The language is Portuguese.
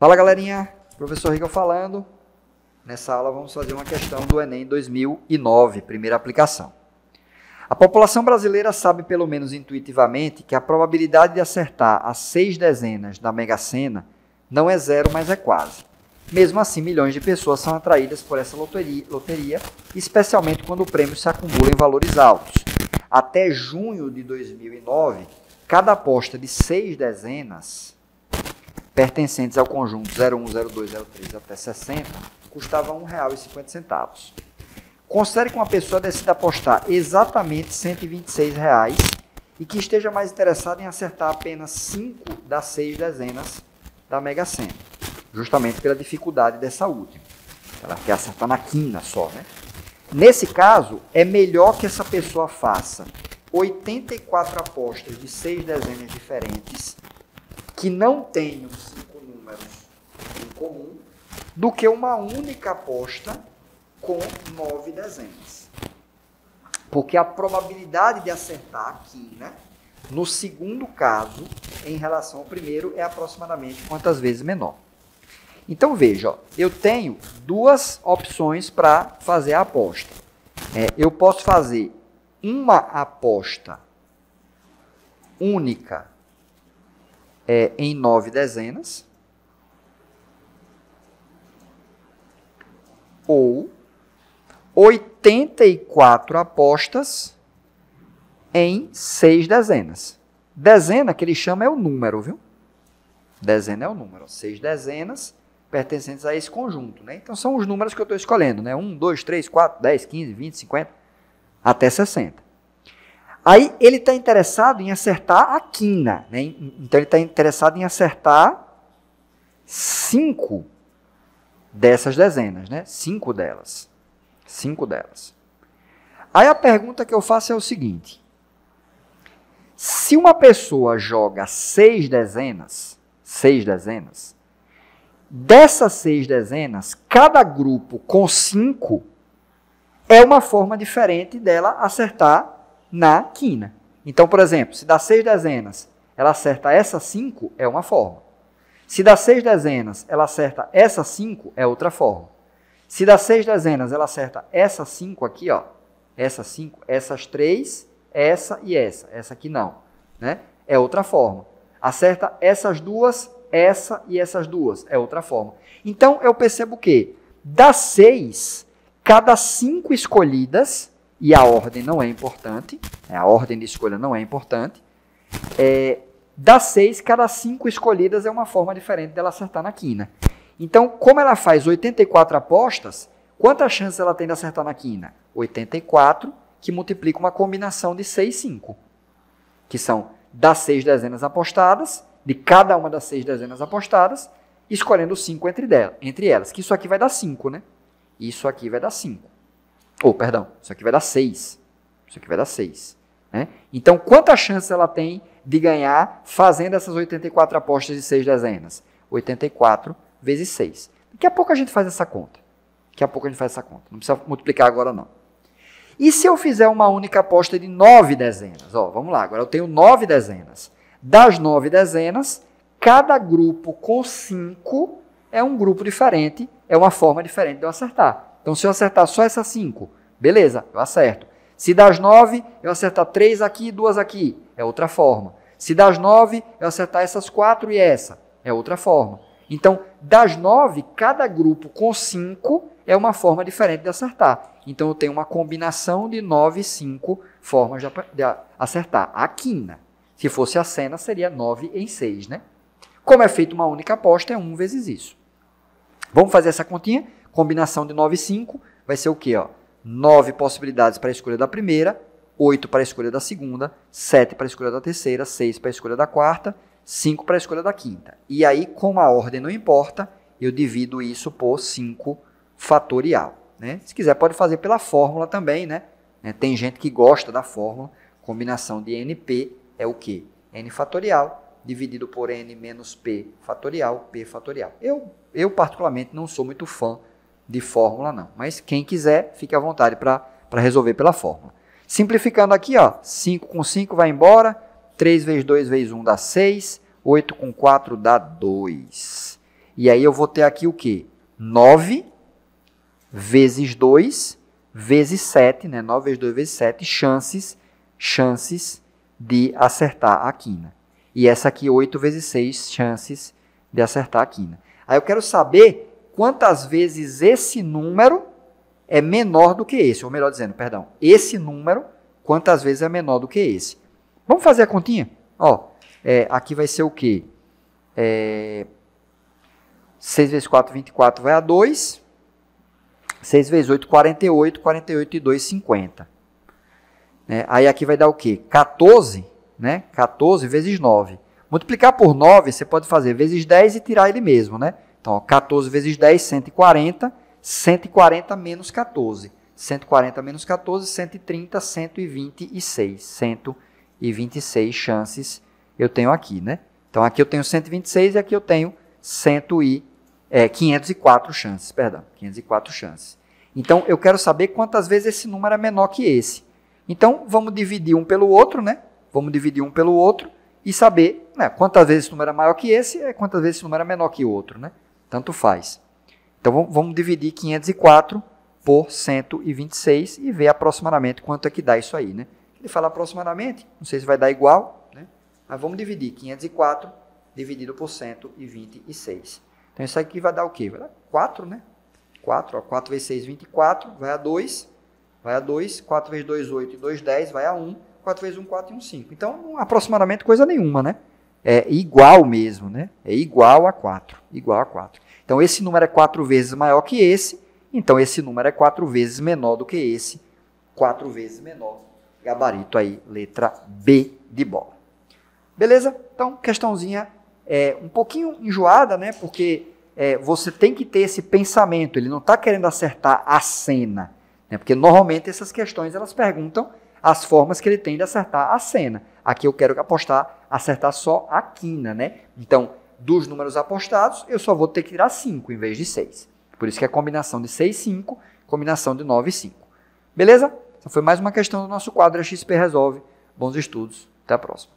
Fala galerinha, professor Rico falando. Nessa aula vamos fazer uma questão do Enem 2009, primeira aplicação. A população brasileira sabe pelo menos intuitivamente que a probabilidade de acertar as seis dezenas da Mega Sena não é zero, mas é quase. Mesmo assim, milhões de pessoas são atraídas por essa loteria, loteria, especialmente quando o prêmio se acumula em valores altos. Até junho de 2009, cada aposta de seis dezenas pertencentes ao conjunto 01, 02, 03 até 60, custava R$ 1,50. Considere que uma pessoa decida apostar exatamente 126 reais e que esteja mais interessada em acertar apenas 5 das 6 dezenas da Mega Sena, justamente pela dificuldade dessa última. Ela quer acertar na quina só, né? Nesse caso, é melhor que essa pessoa faça 84 apostas de 6 dezenas diferentes que não tenham cinco números em comum do que uma única aposta com nove dezenas. Porque a probabilidade de acertar aqui, né, no segundo caso, em relação ao primeiro, é aproximadamente quantas vezes menor. Então veja, ó, eu tenho duas opções para fazer a aposta. É, eu posso fazer uma aposta única é, em nove dezenas, ou 84 apostas em seis dezenas. Dezena que ele chama é o número, viu? Dezena é o número. Seis dezenas pertencentes a esse conjunto, né? Então são os números que eu estou escolhendo, né? 1, 2, 3, 4, 10, 15, 20, 50, até 60. Aí ele está interessado em acertar a quina, né? Então ele está interessado em acertar cinco dessas dezenas, né? Cinco delas. Cinco delas. Aí a pergunta que eu faço é o seguinte: se uma pessoa joga seis dezenas, seis dezenas, dessas seis dezenas, cada grupo com cinco é uma forma diferente dela acertar na quina. Então, por exemplo, se dá seis dezenas, ela acerta essa cinco, é uma forma. Se dá seis dezenas, ela acerta essa cinco, é outra forma. Se dá seis dezenas, ela acerta essa cinco aqui, ó, essas cinco, essas três, essa e essa, essa aqui não, né? É outra forma. Acerta essas duas, essa e essas duas, é outra forma. Então eu percebo que das seis, cada cinco escolhidas e a ordem não é importante, né? a ordem de escolha não é importante. É, das seis, cada cinco escolhidas é uma forma diferente dela acertar na quina. Então, como ela faz 84 apostas, quantas chances ela tem de acertar na quina? 84, que multiplica uma combinação de 6 e 5, que são das seis dezenas apostadas, de cada uma das seis dezenas apostadas, escolhendo 5 entre, entre elas, que isso aqui vai dar 5, né? Isso aqui vai dar 5. Ou, oh, perdão, isso aqui vai dar 6. Isso aqui vai dar 6. Né? Então, quantas chances ela tem de ganhar fazendo essas 84 apostas de 6 dezenas? 84 vezes 6. Daqui a pouco a gente faz essa conta. Daqui a pouco a gente faz essa conta. Não precisa multiplicar agora, não. E se eu fizer uma única aposta de 9 dezenas? Ó, vamos lá, agora eu tenho 9 dezenas. Das 9 dezenas, cada grupo com 5 é um grupo diferente, é uma forma diferente de eu acertar. Então, se eu acertar só essas 5, beleza, eu acerto. Se das 9, eu acertar 3 aqui e 2 aqui, é outra forma. Se das 9, eu acertar essas 4 e essa, é outra forma. Então, das 9, cada grupo com 5 é uma forma diferente de acertar. Então, eu tenho uma combinação de 9 e 5 formas de, acertar. A quina. Se fosse a cena, seria 9 em 6, né? Como é feita uma única aposta, é 1 vezes isso. Vamos fazer essa continha? Combinação de 9 e 5 vai ser o quê? Ó? 9 possibilidades para a escolha da primeira, 8 para a escolha da segunda, 7 para a escolha da terceira, 6 para a escolha da quarta, 5 para a escolha da quinta. E aí, como a ordem não importa, eu divido isso por 5 fatorial. Né? Se quiser, pode fazer pela fórmula também. Né? É, tem gente que gosta da fórmula. Combinação de NP é o quê? N fatorial dividido por N menos P fatorial, P fatorial. Eu, eu particularmente, não sou muito fã de fórmula, não. Mas quem quiser, fique à vontade para resolver pela fórmula. Simplificando aqui, ó, 5 com 5 vai embora, 3 vezes 2 vezes 1 dá 6, 8 com 4 dá 2. E aí eu vou ter aqui o quê? 9 vezes 2 vezes 7, né? 9 vezes 2 vezes 7, chances, chances de acertar a quina. E essa aqui, 8 vezes 6, chances de acertar a quina. Aí eu quero saber quantas vezes esse número é menor do que esse, ou melhor dizendo, perdão, esse número, quantas vezes é menor do que esse. Vamos fazer a continha? Ó, é, aqui vai ser o quê? É, 6 vezes 4, 24 vai a 2. 6 vezes 8, 48. 48 e 2, 50. É, aí aqui vai dar o quê? 14, né? 14 vezes 9. Multiplicar por 9, você pode fazer vezes 10 e tirar ele mesmo, né? Então, ó, 14 vezes 10, 140. 140 menos 14. 140 menos 14, 130, 126. 126 chances eu tenho aqui, né? Então, aqui eu tenho 126 e aqui eu tenho 100 e, é, 504 chances, perdão, 504 chances. Então, eu quero saber quantas vezes esse número é menor que esse. Então, vamos dividir um pelo outro, né? Vamos dividir um pelo outro e saber né, quantas vezes esse número é maior que esse e quantas vezes esse número é menor que o outro, né? Tanto faz. Então vamos dividir 504 por 126 e ver aproximadamente quanto é que dá isso aí, né? Ele fala aproximadamente, não sei se vai dar igual, né? Mas vamos dividir 504 dividido por 126. Então isso aqui vai dar o quê? Vai dar 4, né? 4, ó, 4 vezes 6, 24, vai a 2, vai a 2, 4 vezes 2, 8 e 2, 10, vai a 1, 4 vezes 1, 4 e 1, 5. Então, aproximadamente coisa nenhuma, né? É igual mesmo, né? É igual a 4, igual a 4. Então, esse número é quatro vezes maior que esse, então esse número é quatro vezes menor do que esse, quatro vezes menor. Gabarito aí, letra B de bola. Beleza? Então, questãozinha é, um pouquinho enjoada, né? Porque é, você tem que ter esse pensamento, ele não está querendo acertar a cena. Né? Porque normalmente essas questões elas perguntam as formas que ele tem de acertar a cena. Aqui eu quero apostar, acertar só a quina, né? Então, dos números apostados, eu só vou ter que tirar 5 em vez de 6. Por isso que é combinação de 6 e 5, combinação de 9 e 5. Beleza? Essa foi mais uma questão do nosso quadro XP Resolve. Bons estudos. Até a próxima.